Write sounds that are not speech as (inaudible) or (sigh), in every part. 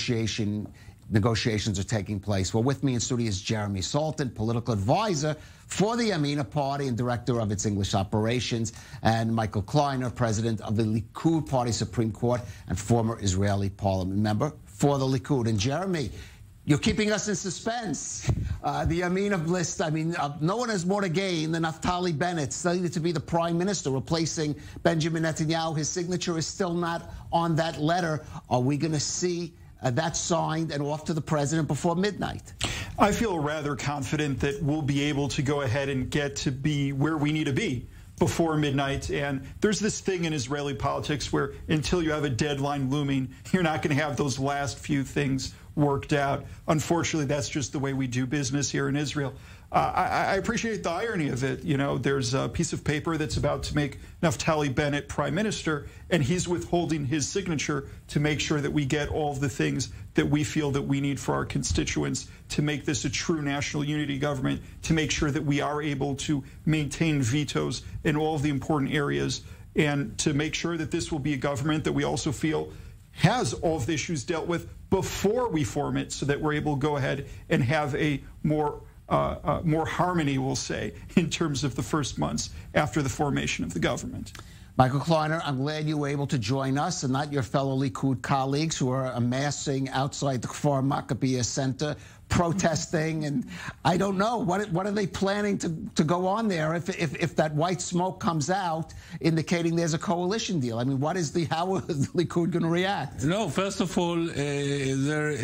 negotiation negotiations are taking place. Well, with me in studio is Jeremy Saltan, political advisor for the Yamina Party and director of its English operations, and Michael Kleiner, president of the Likud Party Supreme Court and former Israeli parliament member for the Likud. And Jeremy, you're keeping us in suspense. Uh, the Yamina list, I mean, uh, no one has more to gain than Naftali Bennett, slated to be the prime minister, replacing Benjamin Netanyahu. His signature is still not on that letter. Are we going to see uh, that signed and off to the president before midnight? I feel rather confident that we'll be able to go ahead and get to be where we need to be before midnight. And there's this thing in Israeli politics where until you have a deadline looming, you're not going to have those last few things worked out. Unfortunately, that's just the way we do business here in Israel. Uh, I, I, appreciate the irony of it. You know, there's a piece of paper that's about to make Naftali Bennett prime minister, and he's withholding his signature to make sure that we get all the things that we feel that we need for our constituents to make this a true national unity government, to make sure that we are able to maintain vetoes in all of the important areas, and to make sure that this will be a government that we also feel has all of the issues dealt with before we form it so that we're able to go ahead and have a more uh, uh, more harmony, we'll say, in terms of the first months after the formation of the government. Michael Kleiner, I'm glad you were able to join us and not your fellow Likud colleagues who are amassing outside the Kfar Maccabiah Center protesting, and I don't know what what are they planning to, to go on there if, if if that white smoke comes out indicating there's a coalition deal. I mean, what is the how (laughs) is the Likud going to react? No, first of all, uh, there, uh,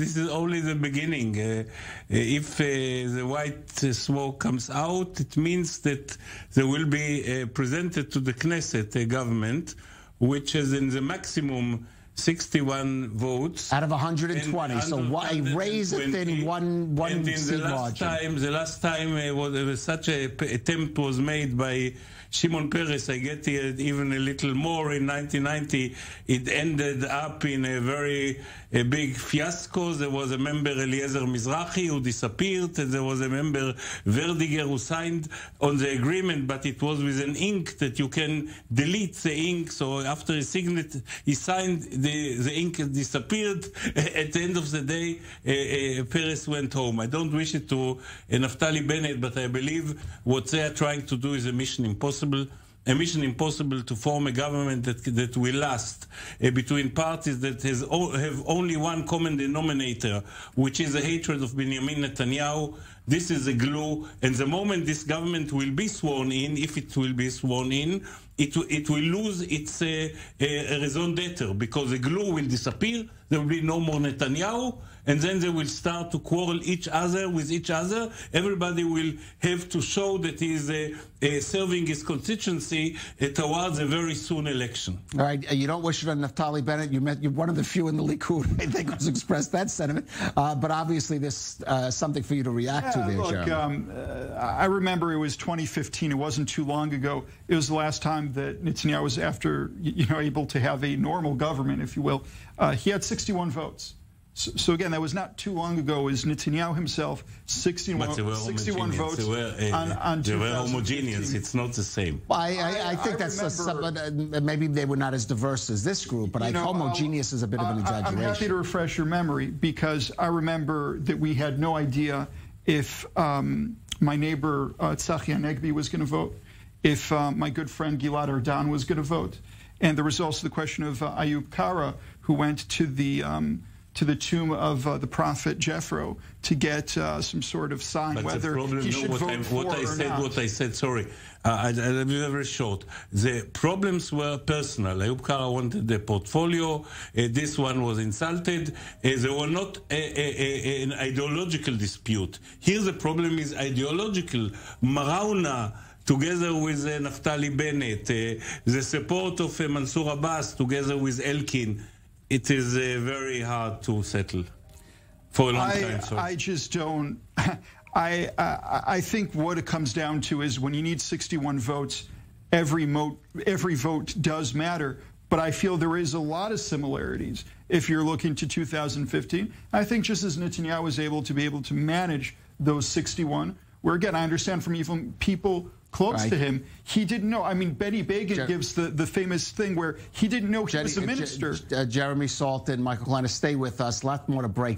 this is only the beginning. Uh, if uh, the white smoke comes out, it means that there will be uh, presented to the Knesset a government which is in the maximum 61 votes out of 120. So why raise it in one one and in the last margin. time, the last time uh, was, uh, such a attempt was made by Shimon Peres, I get it even a little more in 1990. It ended up in a very a big fiasco. There was a member, Eliezer Mizrahi, who disappeared. And there was a member, Verdiger, who signed on the agreement, but it was with an ink that you can delete the ink. So after he signed, he signed, the, the ink disappeared. (laughs) At the end of the day, uh, uh, Peres went home. I don't wish it to uh, Naftali Bennett, but I believe what they are trying to do is a mission impossible a mission impossible to form a government that that will last uh, between parties that has have only one common denominator, which is a hatred of Benjamin Netanyahu. This is a glue, and the moment this government will be sworn in, if it will be sworn in, it, it will lose its uh, uh, raison d'etre because the glue will disappear. There will be no more Netanyahu, and then they will start to quarrel each other with each other. Everybody will have to show that he is uh, uh, serving his constituency uh, towards a very soon election. All right, uh, you don't wish it on Naftali Bennett. You met, you're one of the few in the Likud, (laughs) I think, who's expressed that sentiment. But obviously, there's something for you to react to there, look, um, I remember it was 2015. It wasn't too long ago. It was the last time that Netanyahu was after, you know, able to have a normal government, if you will. he had 61 votes. So, so, again, that was not too long ago. Is Netanyahu himself 61, 61 votes they were, uh, on, on They were homogeneous. It's not the same. Well, I, I, I, think I that's remember, a, uh, maybe they were not as diverse as this group, but I, know, homogeneous is a bit of an exaggeration. I'm happy to refresh your memory because I remember that we had no idea if um, my neighbor uh, Tzachi Hanegbi was going to vote, if uh, my good friend Gilad Erdan was going to vote, and there was also the question of uh, Ayub Kara, who went to the um, to the tomb of uh, the prophet Jethro to get uh, some sort of sign but whether problem, he should no, vote I, for what I or said, not. What I said, sorry, uh, I, will be very short. The problems were personal. Ayub Kara wanted the portfolio. Uh, this one was insulted. Uh, there were not a, a, a, an ideological dispute. Here the problem is ideological. Marauna together with uh, Naftali Bennett, uh, the support of uh, Mansour Abbas together with Elkin it is uh, very hard to settle for a long I, time. So. I just don't. (laughs) I, I I think what it comes down to is when you need 61 votes, every mo- every vote does matter. But I feel there is a lot of similarities if you're looking to 2015. I think just as Netanyahu was able to be able to manage those 61, where again I understand from even people close Right. to him, he didn't know. I mean, Benny Begin Jer- gives the, the famous thing where he didn't know he was a Jenny- uh, minister. Uh, Jeremy Saltan, Michael Kleiner, stay with us. Lot more to break.